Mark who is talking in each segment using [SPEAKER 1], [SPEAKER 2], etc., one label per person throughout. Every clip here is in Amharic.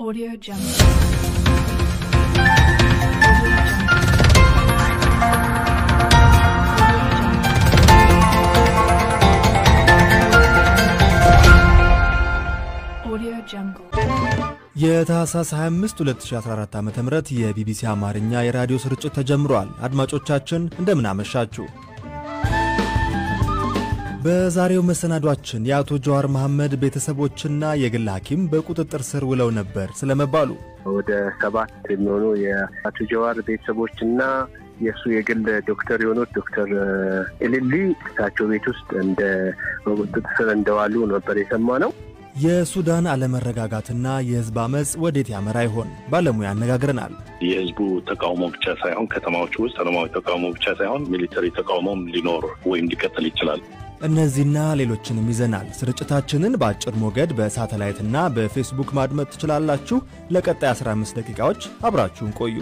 [SPEAKER 1] Audio Jungle. Audio Jungle.
[SPEAKER 2] የታህሳስ 25 2014 ዓ ም የቢቢሲ አማርኛ የራዲዮ ስርጭት ተጀምሯል። አድማጮቻችን እንደምን አመሻችሁ። በዛሬው መሰናዷችን የአቶ ጀዋር መሐመድ ቤተሰቦችና የግል ሐኪም በቁጥጥር ስር ውለው ነበር ስለመባሉ፣
[SPEAKER 3] ወደ ሰባት የሚሆኑ የአቶ ጀዋር ቤተሰቦችና የእሱ የግል ዶክተር የሆኑት ዶክተር ኤልሊ እሳቸው ቤት ውስጥ እንደ በቁጥጥር ስር እንደዋሉ ነበር የሰማነው።
[SPEAKER 2] የሱዳን አለመረጋጋትና የሕዝብ አመፅ ወዴት ያመራ ይሆን? ባለሙያ አነጋግረናል።
[SPEAKER 4] የህዝቡ ተቃውሞ ብቻ ሳይሆን ከተማዎች ውስጥ ሰላማዊ ተቃውሞ ብቻ ሳይሆን military ተቃውሞም ሊኖር ወይም ሊቀጥል ይችላል።
[SPEAKER 2] እነዚህና ሌሎችንም ይዘናል። ስርጭታችንን በአጭር ሞገድ በሳተላይትና በፌስቡክ ማድመጥ ትችላላችሁ። ለቀጣይ 15 ደቂቃዎች አብራችሁን ቆዩ።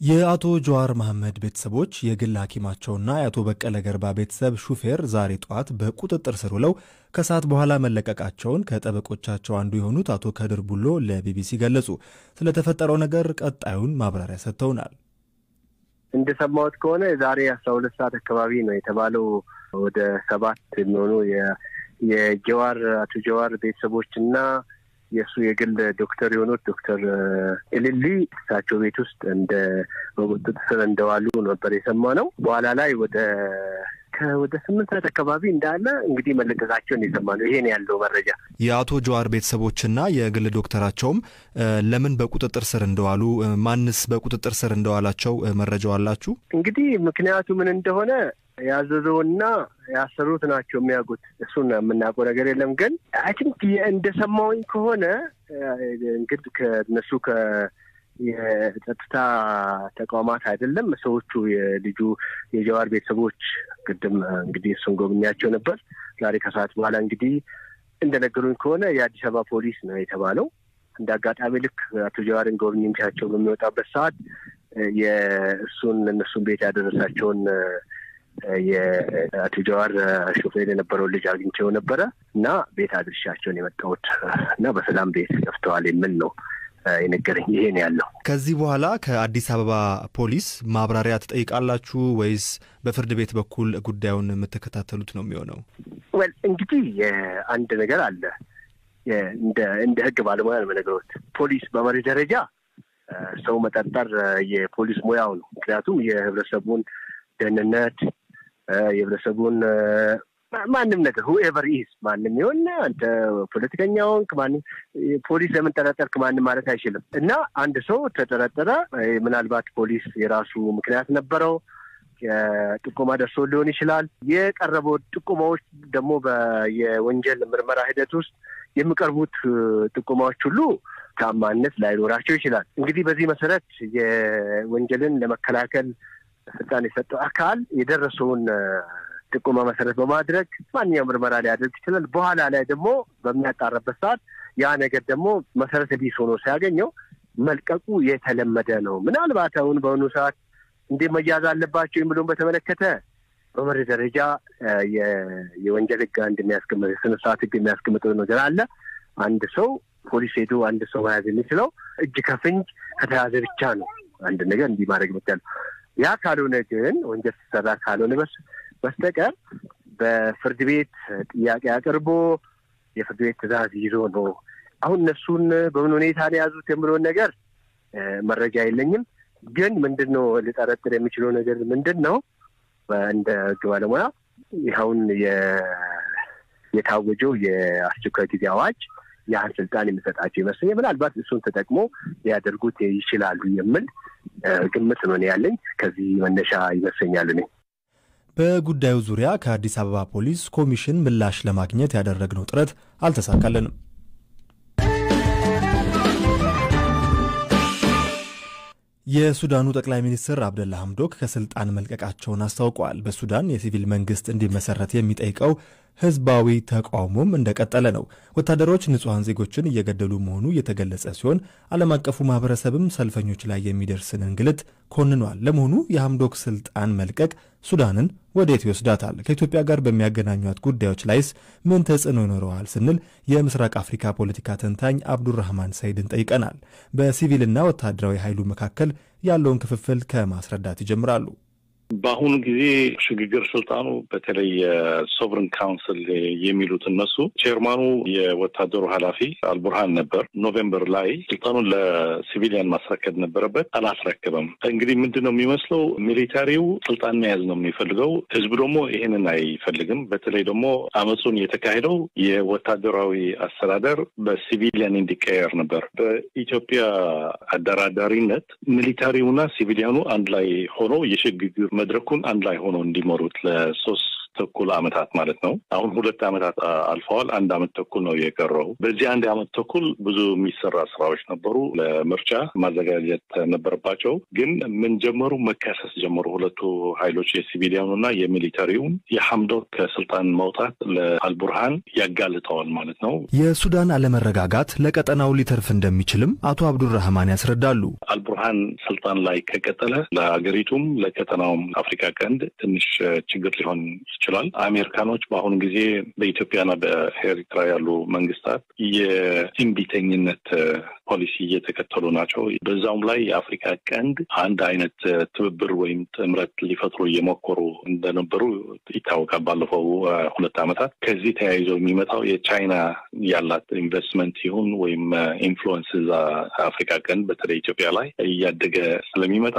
[SPEAKER 2] የአቶ ጀዋር መሐመድ ቤተሰቦች የግል ሐኪማቸውና የአቶ በቀለ ገርባ ቤተሰብ ሹፌር ዛሬ ጠዋት በቁጥጥር ስር ውለው ከሰዓት በኋላ መለቀቃቸውን ከጠበቆቻቸው አንዱ የሆኑት አቶ ከድር ቡሎ ለቢቢሲ ገለጹ። ስለተፈጠረው ነገር ቀጣዩን ማብራሪያ ሰጥተውናል።
[SPEAKER 3] እንደሰማሁት ከሆነ ዛሬ አስራ ሁለት ሰዓት አካባቢ ነው የተባለው። ወደ ሰባት የሚሆኑ የጀዋር አቶ ጀዋር ቤተሰቦችና የእሱ የግል ዶክተር የሆኑት ዶክተር ኤልሊ እሳቸው ቤት ውስጥ እንደ በቁጥጥር ስር እንደዋሉ ነበር የሰማ ነው። በኋላ ላይ ወደ ወደ ስምንት ሰዓት አካባቢ እንዳለ እንግዲህ መለቀቃቸውን የሰማ ነው። ይሄን ያለው መረጃ
[SPEAKER 2] የአቶ ጀዋር ቤተሰቦችና የግል ዶክተራቸውም ለምን በቁጥጥር ስር እንደዋሉ ማንስ በቁጥጥር ስር እንደዋላቸው መረጃው አላችሁ?
[SPEAKER 3] እንግዲህ ምክንያቱ ምን እንደሆነ ያዘዘውና ያሰሩት ናቸው የሚያውቁት። እሱን የምናውቀው ነገር የለም። ግን I think እንደሰማውኝ ከሆነ እንግዲህ ከእነሱ ከ የጸጥታ ተቋማት አይደለም ሰዎቹ የልጁ የጀዋር ቤተሰቦች ቅድም እንግዲህ እሱን ጎብኛቸው ነበር። ዛሬ ከሰዓት በኋላ እንግዲህ እንደነገሩኝ ከሆነ የአዲስ አበባ ፖሊስ ነው የተባለው። እንደ አጋጣሚ ልክ አቶ ጀዋርን ጎብኝቻቸው በሚወጣበት ሰዓት የእሱን እነሱን ቤት ያደረሳቸውን የአቶ ጀዋር ሾፌር የነበረው ልጅ አግኝቸው ነበረ እና ቤት አድርሻቸውን የመጣሁት እና በሰላም ቤት ገብተዋል የሚል ነው የነገረኝ። ይሄን ያለው
[SPEAKER 2] ከዚህ በኋላ ከአዲስ አበባ ፖሊስ ማብራሪያ ትጠይቃላችሁ ወይስ በፍርድ ቤት በኩል ጉዳዩን የምትከታተሉት ነው የሚሆነው?
[SPEAKER 3] ወል እንግዲህ አንድ ነገር አለ። እንደ እንደ ሕግ ባለሙያ ነው የምነግሮት። ፖሊስ በመሪ ደረጃ ሰው መጠርጠር የፖሊስ ሙያው ነው። ምክንያቱም የህብረተሰቡን ደህንነት የህብረተሰቡን ማንም ነገር whoever is ማንም ይሆን አንተ ፖለቲከኛ ሆንክ ማንም ፖሊስ ለምን ጠረጠርክ ማንም ማለት አይችልም። እና አንድ ሰው ተጠረጠረ፣ ምናልባት ፖሊስ የራሱ ምክንያት ነበረው፣ ጥቆማ ደርሶ ሊሆን ይችላል። የቀረበው ጥቆማዎች ደግሞ የወንጀል ምርመራ ሂደት ውስጥ የሚቀርቡት ጥቆማዎች ሁሉ ታማኝነት ላይኖራቸው ይችላል። እንግዲህ በዚህ መሰረት የወንጀልን ለመከላከል ስልጣን የሰጠው አካል የደረሰውን ጥቆማ መሰረት በማድረግ ማንኛውም ምርመራ ሊያደርግ ይችላል። በኋላ ላይ ደግሞ በሚያጣራበት ሰዓት ያ ነገር ደግሞ መሰረተ ቢስ ሆኖ ሲያገኘው መልቀቁ የተለመደ ነው። ምናልባት አሁን በአሁኑ ሰዓት እንዴት መያዝ አለባቸው የሚለውን በተመለከተ በመሪ ደረጃ የወንጀል ሕግ አንድ የሚያስቀምጥ የስነ ስርዓት ሕግ የሚያስቀምጠው ነገር አለ። አንድ ሰው ፖሊስ ሄዶ አንድ ሰው መያዝ የሚችለው እጅ ከፍንጅ ከተያዘ ብቻ ነው። አንድ ነገር እንዲህ ማድረግ ይቻላል። ያ ካልሆነ ግን ወንጀል ሲሰራ ካልሆነ በስተቀር በፍርድ ቤት ጥያቄ አቅርቦ የፍርድ ቤት ትዕዛዝ ይዞ ነው። አሁን እነሱን በምን ሁኔታ ነው የያዙት የምለውን ነገር መረጃ የለኝም። ግን ምንድን ነው ሊጠረጥር የሚችለው ነገር ምንድን ነው? እንደ ህግ ባለሙያ ይኸውን የታወጀው የአስቸኳይ ጊዜ አዋጅ ያህን ስልጣን የሚሰጣቸው ይመስለኛል። ምናልባት እሱን ተጠቅሞ ሊያደርጉት ይችላሉ የሚል ግምት ነው ያለኝ። ከዚህ መነሻ ይመስለኛል እኔ
[SPEAKER 2] በጉዳዩ ዙሪያ ከአዲስ አበባ ፖሊስ ኮሚሽን ምላሽ ለማግኘት ያደረግነው ጥረት አልተሳካልንም። የሱዳኑ ጠቅላይ ሚኒስትር አብደላ ሐምዶክ ከስልጣን መልቀቃቸውን አስታውቀዋል። በሱዳን የሲቪል መንግስት እንዲመሰረት የሚጠይቀው ህዝባዊ ተቃውሞም እንደቀጠለ ነው። ወታደሮች ንጹሐን ዜጎችን እየገደሉ መሆኑ እየተገለጸ ሲሆን ዓለም አቀፉ ማህበረሰብም ሰልፈኞች ላይ የሚደርስን እንግልት ኮንኗል። ለመሆኑ የሐምዶክ ስልጣን መልቀቅ ሱዳንን ወዴት ይወስዳታል? ከኢትዮጵያ ጋር በሚያገናኟት ጉዳዮች ላይስ ምን ተጽዕኖ ይኖረዋል? ስንል የምስራቅ አፍሪካ ፖለቲካ ተንታኝ አብዱራህማን ሰይድን ጠይቀናል። በሲቪልና ወታደራዊ ኃይሉ መካከል ያለውን ክፍፍል ከማስረዳት ይጀምራሉ።
[SPEAKER 4] በአሁኑ ጊዜ ሽግግር ስልጣኑ በተለይ የ sovereign council የሚሉት እነሱ chairman ኡ የወታደሩ ኃላፊ አልቡርሃን ነበር። November ላይ ስልጣኑን ለ civilian ማስረከብ ነበረበት፣ አላስረከበም። እንግዲህ ምንድን ነው የሚመስለው military ው ስልጣን መያዝ ነው የሚፈልገው፣ ህዝቡ ደግሞ ይሄንን አይፈልግም። በተለይ ደግሞ አመፁን የተካሄደው የወታደራዊ አስተዳደር በሲቪሊያን እንዲቀየር ነበር። በኢትዮጵያ አደራዳሪነት ሚሊታሪውና ሲቪሊያኑ አንድ ላይ ሆኖ የሽግግር መድረኩን አንድ ላይ ሆኖ እንዲመሩት ለሶስት ተኩል አመታት ማለት ነው። አሁን ሁለት አመታት አልፈዋል። አንድ አመት ተኩል ነው የቀረው። በዚህ አንድ አመት ተኩል ብዙ የሚሰራ ስራዎች ነበሩ። ለምርጫ ማዘጋጀት ነበረባቸው። ግን ምን ጀመሩ? መካሰስ ጀመሩ። ሁለቱ ኃይሎች የሲቪሊያኑ እና የሚሊታሪውን የሐምዶክ ከስልጣን መውጣት ለአልቡርሃን ያጋልጠዋል ማለት ነው።
[SPEAKER 2] የሱዳን አለመረጋጋት ለቀጠናው ሊተርፍ እንደሚችልም አቶ አብዱራህማን ያስረዳሉ።
[SPEAKER 4] አልቡርሃን ስልጣን ላይ ከቀጠለ ለሀገሪቱም ለቀጠናውም አፍሪካ ቀንድ ትንሽ ችግር ሊሆን ይችላል። አሜሪካኖች በአሁኑ ጊዜ በኢትዮጵያና በኤርትራ ያሉ መንግስታት የእምቢተኝነት ፖሊሲ እየተከተሉ ናቸው። በዛውም ላይ የአፍሪካ ቀንድ አንድ አይነት ትብብር ወይም ጥምረት ሊፈጥሩ እየሞከሩ እንደነበሩ ይታወቃል። ባለፈው ሁለት ዓመታት ከዚህ ተያይዞ የሚመጣው የቻይና ያላት ኢንቨስትመንት ይሁን ወይም influence እዛ አፍሪካ ቀንድ በተለይ ኢትዮጵያ ላይ እያደገ ስለሚመጣ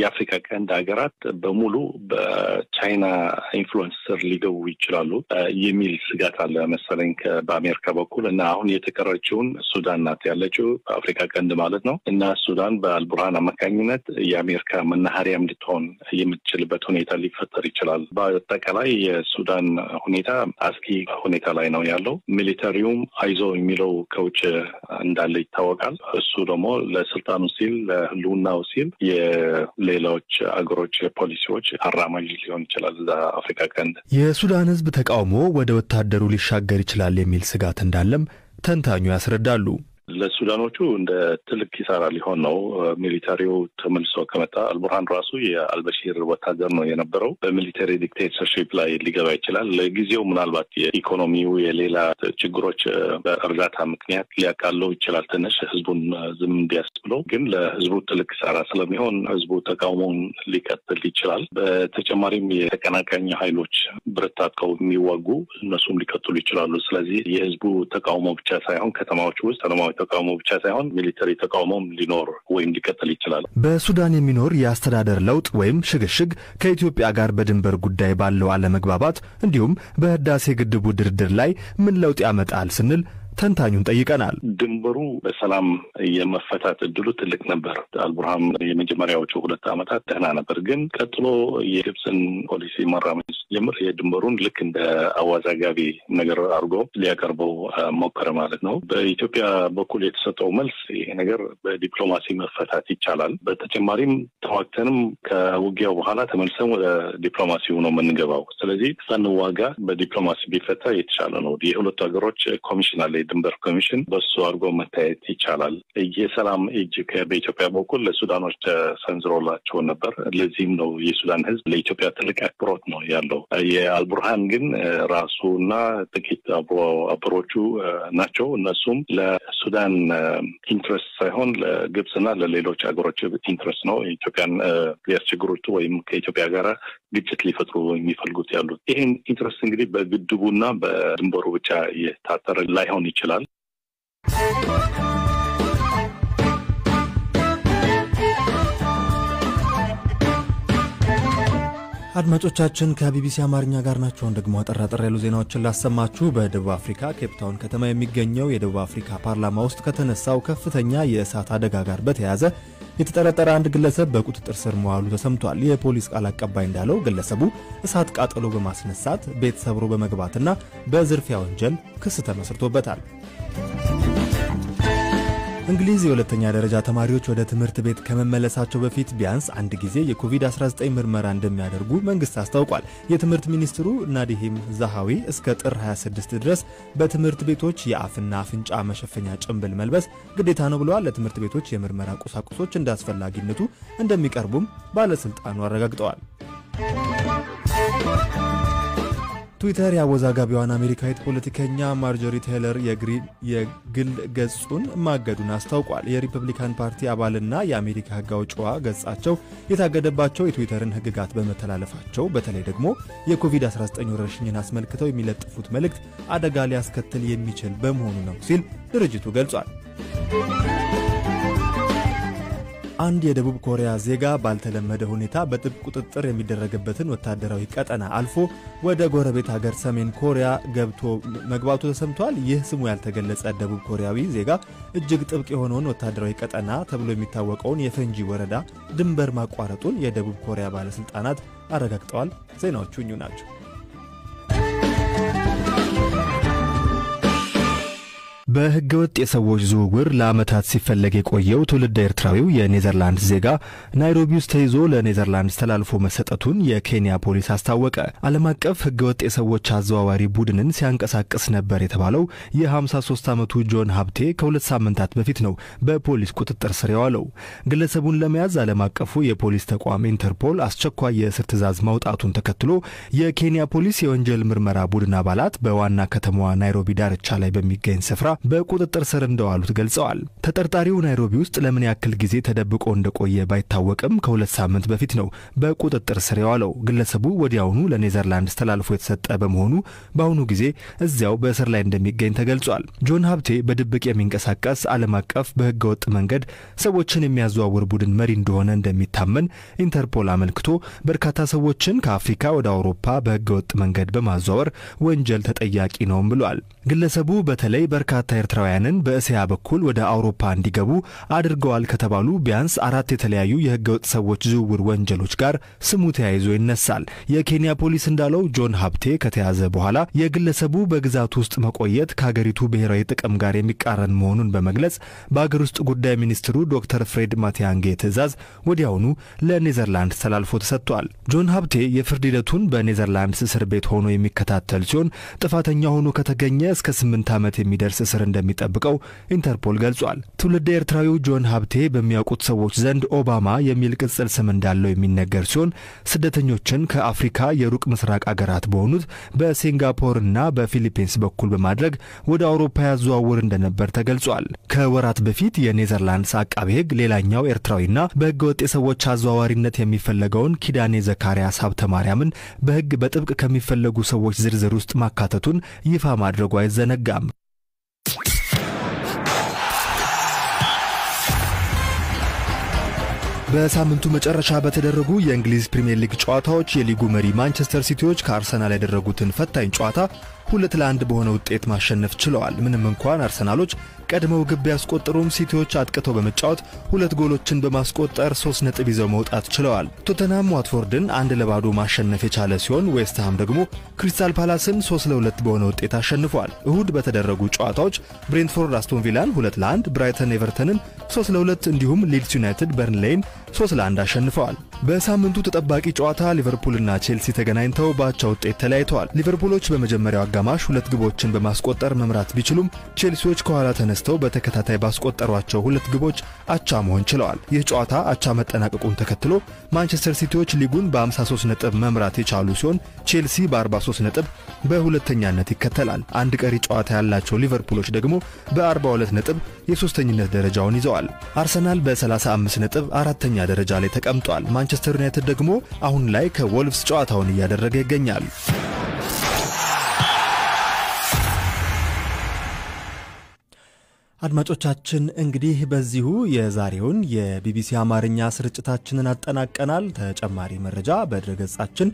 [SPEAKER 4] የአፍሪካ ቀንድ ሀገራት በሙሉ በቻይና influence ስር ሊገቡ ይችላሉ የሚል ስጋት አለ መሰለኝ በአሜሪካ በኩል እና አሁን የተቀረችውን ሱዳን ናት ያለችው በአፍሪካ ቀንድ ማለት ነው እና ሱዳን በአልቡርሃን አማካኝነት የአሜሪካ መናኸሪያ እንድትሆን የምትችልበት ሁኔታ ሊፈጠር ይችላል። በአጠቃላይ የሱዳን ሁኔታ አስጊ ሁኔታ ላይ ነው ያለው። ሚሊተሪውም አይዞ የሚለው ከውጭ እንዳለ ይታወቃል። እሱ ደግሞ ለስልጣኑ ሲል ለህልውናው ሲል የሌሎች አገሮች ፖሊሲዎች አራማጅ ሊሆን ይችላል እዛ አፍሪካ ቀንድ።
[SPEAKER 2] የሱዳን ህዝብ ተቃውሞ ወደ ወታደሩ ሊሻገር ይችላል የሚል ስጋት እንዳለም ተንታኙ ያስረዳሉ።
[SPEAKER 4] ለሱዳኖቹ እንደ ትልቅ ኪሳራ ሊሆን ነው። military ው ተመልሶ ከመጣ አልቡርሃን ራሱ የአልበሺር ወታደር ነው የነበረው። በ military dictatorship ላይ ሊገባ ይችላል። ለጊዜው ምናልባት የኢኮኖሚው የሌላ ችግሮች በእርዳታ ምክንያት ሊያቃለው ይችላል ትንሽ ህዝቡን ዝም እንዲያስብለው፣ ግን ለህዝቡ ትልቅ ኪሳራ ስለሚሆን ህዝቡ ተቃውሞውን ሊቀጥል ይችላል። በተጨማሪም የተቀናቃኝ ኃይሎች ብረት ታጥቀው የሚዋጉ እነሱም ሊቀጥሉ ይችላሉ። ስለዚህ የህዝቡ ተቃውሞ ብቻ ሳይሆን ከተማዎች ውስጥ ሰላማዊ ተቃውሞ ብቻ ሳይሆን ሚሊተሪ ተቃውሞም ሊኖር ወይም ሊቀጥል ይችላል።
[SPEAKER 2] በሱዳን የሚኖር የአስተዳደር ለውጥ ወይም ሽግሽግ ከኢትዮጵያ ጋር በድንበር ጉዳይ ባለው አለመግባባት እንዲሁም በህዳሴ ግድቡ ድርድር ላይ ምን ለውጥ ያመጣል ስንል ተንታኙን ጠይቀናል።
[SPEAKER 4] ድንበሩ በሰላም የመፈታት እድሉ ትልቅ ነበር። አልቡርሃን የመጀመሪያዎቹ ሁለት ዓመታት ደህና ነበር፣ ግን ቀጥሎ የግብፅን ፖሊሲ መራመድ ጀምር የድንበሩን ልክ እንደ አዋዛጋቢ ነገር አድርጎ ሊያቀርበው ሞከረ ማለት ነው። በኢትዮጵያ በኩል የተሰጠው መልስ ይሄ ነገር በዲፕሎማሲ መፈታት ይቻላል፣ በተጨማሪም ተዋግተንም ከውጊያው በኋላ ተመልሰን ወደ ዲፕሎማሲው ነው የምንገባው። ስለዚህ ሳንዋጋ በዲፕሎማሲ ቢፈታ የተሻለ ነው። የሁለቱ ሀገሮች ኮሚሽን አለ የድንበር ኮሚሽን በሱ አድርጎ መታየት ይቻላል። የሰላም እጅ በኢትዮጵያ በኩል ለሱዳኖች ተሰንዝሮላቸው ነበር። ለዚህም ነው የሱዳን ሕዝብ ለኢትዮጵያ ትልቅ አክብሮት ነው ያለው። የአልቡርሃን ግን ራሱና ጥቂት አብሮቹ ናቸው። እነሱም ለሱዳን interest ሳይሆን ለግብፅና ለሌሎች ሀገሮች interest ነው ኢትዮጵያን ሊያስቸግሩት ወይም ከኢትዮጵያ ጋር ግጭት ሊፈጥሩ የሚፈልጉት ያሉት። ይህን interest እንግዲህ በግድቡና በድንበሩ ብቻ የታጠረ ላይሆን ይችላል።
[SPEAKER 2] አድማጮቻችን ከቢቢሲ አማርኛ ጋር ናቸውን። ደግሞ አጠራጠር ያሉ ዜናዎችን ላሰማችሁ። በደቡብ አፍሪካ ኬፕታውን ከተማ የሚገኘው የደቡብ አፍሪካ ፓርላማ ውስጥ ከተነሳው ከፍተኛ የእሳት አደጋ ጋር በተያያዘ የተጠረጠረ አንድ ግለሰብ በቁጥጥር ስር መዋሉ ተሰምቷል። የፖሊስ ቃል አቀባይ እንዳለው ግለሰቡ እሳት ቃጠሎ በማስነሳት ቤት ሰብሮ በመግባትና በዝርፊያ ወንጀል ክስ ተመስርቶበታል። እንግሊዝ የሁለተኛ ደረጃ ተማሪዎች ወደ ትምህርት ቤት ከመመለሳቸው በፊት ቢያንስ አንድ ጊዜ የኮቪድ-19 ምርመራ እንደሚያደርጉ መንግስት አስታውቋል። የትምህርት ሚኒስትሩ ናዲሂም ዛሃዊ እስከ ጥር 26 ድረስ በትምህርት ቤቶች የአፍና አፍንጫ መሸፈኛ ጭንብል መልበስ ግዴታ ነው ብለዋል። ለትምህርት ቤቶች የምርመራ ቁሳቁሶች እንደ አስፈላጊነቱ እንደሚቀርቡም ባለስልጣኑ አረጋግጠዋል። ትዊተር የአወዛጋቢዋን አሜሪካዊት ፖለቲከኛ ማርጆሪ ቴይለር የግል ገጹን ማገዱን አስታውቋል። የሪፐብሊካን ፓርቲ አባልና የአሜሪካ ሕግ አውጪዋ ገጻቸው የታገደባቸው የትዊተርን ሕግጋት በመተላለፋቸው በተለይ ደግሞ የኮቪድ-19 ወረርሽኝን አስመልክተው የሚለጥፉት መልእክት አደጋ ሊያስከትል የሚችል በመሆኑ ነው ሲል ድርጅቱ ገልጿል። አንድ የደቡብ ኮሪያ ዜጋ ባልተለመደ ሁኔታ በጥብቅ ቁጥጥር የሚደረግበትን ወታደራዊ ቀጠና አልፎ ወደ ጎረቤት ሀገር ሰሜን ኮሪያ ገብቶ መግባቱ ተሰምቷል። ይህ ስሙ ያልተገለጸ ደቡብ ኮሪያዊ ዜጋ እጅግ ጥብቅ የሆነውን ወታደራዊ ቀጠና ተብሎ የሚታወቀውን የፈንጂ ወረዳ ድንበር ማቋረጡን የደቡብ ኮሪያ ባለሥልጣናት አረጋግጠዋል። ዜናዎቹ እኙ ናቸው። በሕገ ወጥ የሰዎች ዝውውር ለዓመታት ሲፈለግ የቆየው ትውልደ ኤርትራዊው የኔዘርላንድስ ዜጋ ናይሮቢ ውስጥ ተይዞ ለኔዘርላንድስ ተላልፎ መሰጠቱን የኬንያ ፖሊስ አስታወቀ። ዓለም አቀፍ ሕገ ወጥ የሰዎች አዘዋዋሪ ቡድንን ሲያንቀሳቅስ ነበር የተባለው የ53 ዓመቱ ጆን ሀብቴ ከሁለት ሳምንታት በፊት ነው በፖሊስ ቁጥጥር ስር የዋለው። ግለሰቡን ለመያዝ ዓለም አቀፉ የፖሊስ ተቋም ኢንተርፖል አስቸኳይ የእስር ትዕዛዝ ማውጣቱን ተከትሎ የኬንያ ፖሊስ የወንጀል ምርመራ ቡድን አባላት በዋና ከተማዋ ናይሮቢ ዳርቻ ላይ በሚገኝ ስፍራ በቁጥጥር ስር እንደዋሉት ገልጸዋል። ተጠርጣሪው ናይሮቢ ውስጥ ለምን ያክል ጊዜ ተደብቆ እንደቆየ ባይታወቅም ከሁለት ሳምንት በፊት ነው በቁጥጥር ስር የዋለው። ግለሰቡ ወዲያውኑ ለኔዘርላንድስ ተላልፎ የተሰጠ በመሆኑ በአሁኑ ጊዜ እዚያው በእስር ላይ እንደሚገኝ ተገልጿል። ጆን ሀብቴ በድብቅ የሚንቀሳቀስ ዓለም አቀፍ በሕገ ወጥ መንገድ ሰዎችን የሚያዘዋውር ቡድን መሪ እንደሆነ እንደሚታመን ኢንተርፖል አመልክቶ በርካታ ሰዎችን ከአፍሪካ ወደ አውሮፓ በሕገ ወጥ መንገድ በማዘዋወር ወንጀል ተጠያቂ ነውም ብሏል። ግለሰቡ በተለይ በርካታ ኤርትራውያንን በእስያ በኩል ወደ አውሮፓ እንዲገቡ አድርገዋል ከተባሉ ቢያንስ አራት የተለያዩ የህገወጥ ሰዎች ዝውውር ወንጀሎች ጋር ስሙ ተያይዞ ይነሳል። የኬንያ ፖሊስ እንዳለው ጆን ሀብቴ ከተያዘ በኋላ የግለሰቡ በግዛቱ ውስጥ መቆየት ከሀገሪቱ ብሔራዊ ጥቅም ጋር የሚቃረን መሆኑን በመግለጽ በአገር ውስጥ ጉዳይ ሚኒስትሩ ዶክተር ፍሬድ ማቲያንጌ ትዕዛዝ ወዲያውኑ ለኔዘርላንድስ ተላልፎ ተሰጥቷል። ጆን ሀብቴ የፍርድ ሂደቱን በኔዘርላንድስ እስር ቤት ሆኖ የሚከታተል ሲሆን ጥፋተኛ ሆኖ ከተገኘ እስከ ስምንት ዓመት የሚደርስ እስር እንደሚጠብቀው ኢንተርፖል ገልጿል። ትውልደ ኤርትራዊው ጆን ሀብቴ በሚያውቁት ሰዎች ዘንድ ኦባማ የሚል ቅጽል ስም እንዳለው የሚነገር ሲሆን ስደተኞችን ከአፍሪካ የሩቅ ምስራቅ አገራት በሆኑት በሲንጋፖርና በፊሊፒንስ በኩል በማድረግ ወደ አውሮፓ ያዘዋውር እንደነበር ተገልጿል። ከወራት በፊት የኔዘርላንድስ አቃቤ ሕግ ሌላኛው ኤርትራዊና በሕገ ወጥ የሰዎች አዘዋዋሪነት የሚፈለገውን ኪዳኔ ዘካርያስ ሀብተ ማርያምን በሕግ በጥብቅ ከሚፈለጉ ሰዎች ዝርዝር ውስጥ ማካተቱን ይፋ ማድረጉ አይዘነጋም። በሳምንቱ መጨረሻ በተደረጉ የእንግሊዝ ፕሪምየር ሊግ ጨዋታዎች የሊጉ መሪ ማንቸስተር ሲቲዎች ከአርሰናል ያደረጉትን ፈታኝ ጨዋታ ሁለት ለአንድ በሆነ ውጤት ማሸነፍ ችለዋል። ምንም እንኳን አርሰናሎች ቀድመው ግብ ቢያስቆጥሩም ሲቲዎች አጥቅተው በመጫወት ሁለት ጎሎችን በማስቆጠር ሶስት ነጥብ ይዘው መውጣት ችለዋል። ቶተንሃም ዋትፎርድን አንድ ለባዶ ማሸነፍ የቻለ ሲሆን ዌስትሃም ደግሞ ክሪስታል ፓላስን ሶስት ለሁለት በሆነ ውጤት አሸንፏል። እሁድ በተደረጉ ጨዋታዎች ብሬንትፎርድ አስቶን ቪላን ሁለት ለአንድ፣ ብራይተን ኤቨርተንን ሶስት ለሁለት እንዲሁም ሊድስ ዩናይትድ በርንሌይን ሶስት ለአንድ አሸንፈዋል። በሳምንቱ ተጠባቂ ጨዋታ ሊቨርፑልና ቼልሲ ተገናኝተው በአቻ ውጤት ተለያይተዋል። ሊቨርፑሎች በመጀመሪያው አጋማሽ ሁለት ግቦችን በማስቆጠር መምራት ቢችሉም ቼልሲዎች ከኋላ ተነስተው በተከታታይ ባስቆጠሯቸው ሁለት ግቦች አቻ መሆን ችለዋል። ይህ ጨዋታ አቻ መጠናቀቁን ተከትሎ ማንቸስተር ሲቲዎች ሊጉን በ53 ነጥብ መምራት የቻሉ ሲሆን ቼልሲ በ43 ነጥብ በሁለተኛነት ይከተላል። አንድ ቀሪ ጨዋታ ያላቸው ሊቨርፑሎች ደግሞ በ42 ነጥብ የሶስተኝነት ደረጃውን ይዘዋል። አርሰናል በ35 ነጥብ አራተኛ ደረጃ ላይ ተቀምጧል። ማንቸስተር ዩናይትድ ደግሞ አሁን ላይ ከወልቭስ ጨዋታውን እያደረገ ይገኛል። አድማጮቻችን እንግዲህ በዚሁ የዛሬውን የቢቢሲ አማርኛ ስርጭታችንን አጠናቀናል። ተጨማሪ መረጃ በድረገጻችን